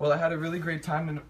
Well, I had a really great time in